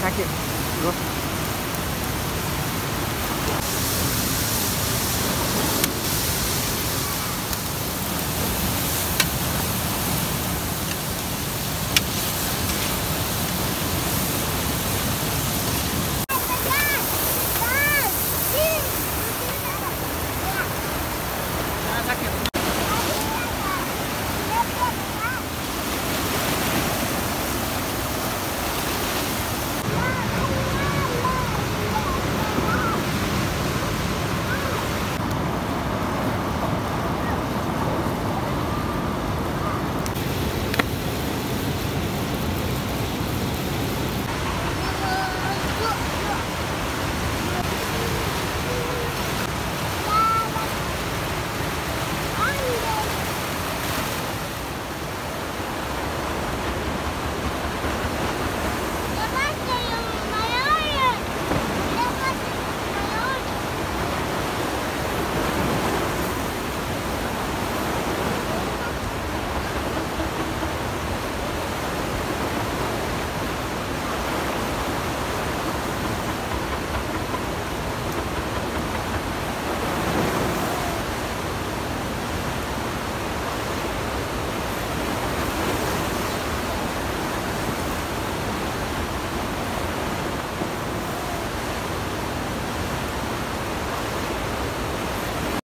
thank you good